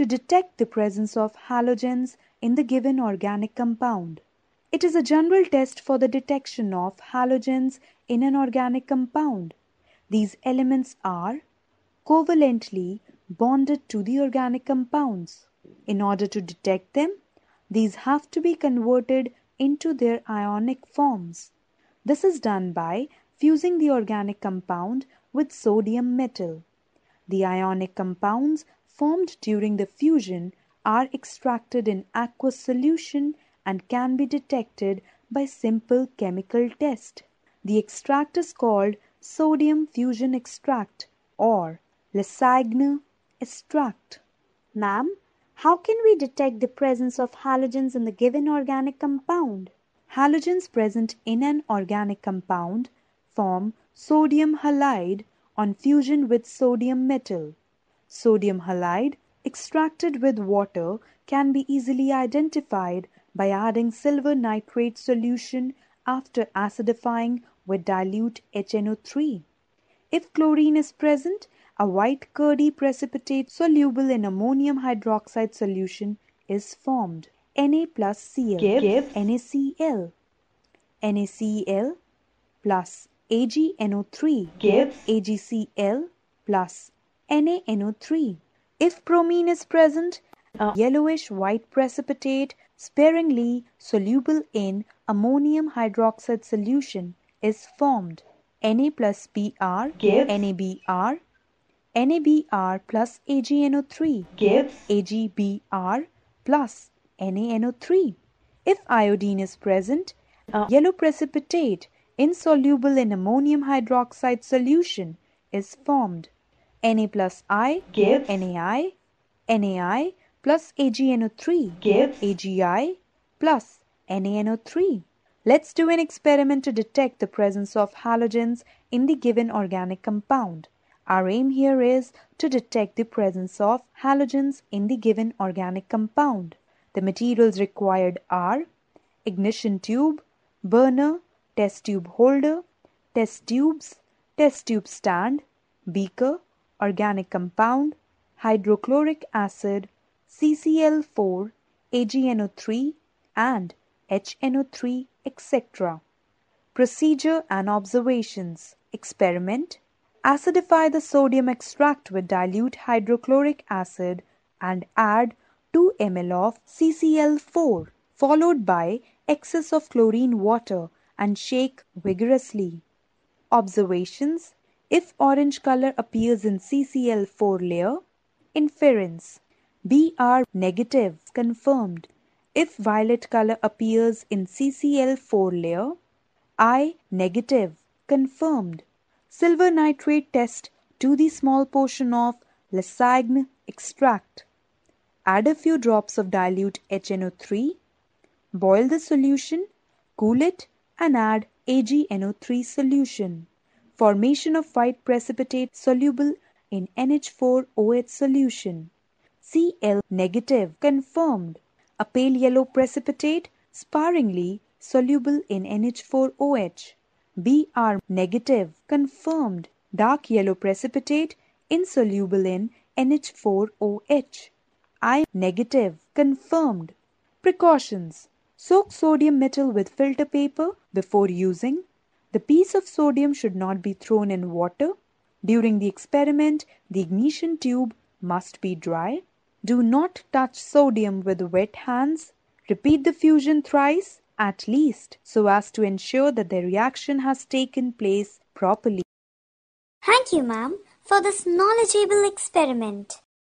to detect the presence of halogens in the given organic compound. It is a general test for the detection of halogens in an organic compound. These elements are covalently bonded to the organic compounds. In order to detect them, these have to be converted into their ionic forms. This is done by fusing the organic compound with sodium metal. The ionic compounds formed during the fusion are extracted in aqueous solution and can be detected by simple chemical test. The extract is called sodium fusion extract or Lassaigne extract. Ma'am, how can we detect the presence of halogens in the given organic compound? Halogens present in an organic compound form sodium halide on fusion with sodium metal. Sodium halide extracted with water can be easily identified by adding silver nitrate solution after acidifying with dilute HNO3. If chlorine is present, a white curdy precipitate soluble in ammonium hydroxide solution is formed. Na plus Cl gives NaCl. NaCl plus AgNO3 gives AgCl plus NaNO3. If bromine is present, a yellowish white precipitate sparingly soluble in ammonium hydroxide solution is formed. Na plus Br gives NaBr NaBr plus AgNO3 gives AgBr plus NaNO3. If iodine is present, a yellow precipitate insoluble in ammonium hydroxide solution is formed. Na plus I gives NaI NaI plus AgNO3 gives AgI plus NaNO3. Let's do an experiment to detect the presence of halogens in the given organic compound. Our aim here is to detect the presence of halogens in the given organic compound. The materials required are ignition tube, burner, test tube holder, test tubes, test tube stand, beaker, organic compound, hydrochloric acid, CCl4, AgNO3 and HNO3 etc. Procedure and observations. Experiment Acidify the sodium extract with dilute hydrochloric acid and add 2 ml of CCl4 followed by excess of chlorine water and shake vigorously. Observations If orange color appears in CCl4 layer, inference Br negative confirmed. If violet color appears in CCl4 layer, I negative confirmed silver nitrate test to the small portion of Lassaigne extract. Add a few drops of dilute HNO3. Boil the solution, cool it and add AgNO3 solution. Formation of white precipitate soluble in NH4OH solution. Cl negative confirmed. A pale yellow precipitate sparingly soluble in NH4OH. Br negative confirmed dark yellow precipitate insoluble in NH4OH. I negative confirmed. Precautions Soak sodium metal with filter paper before using. The piece of sodium should not be thrown in water. During the experiment, the ignition tube must be dry. Do not touch sodium with wet hands. Repeat the fusion thrice at least so as to ensure that the reaction has taken place properly. Thank you, ma'am, for this knowledgeable experiment.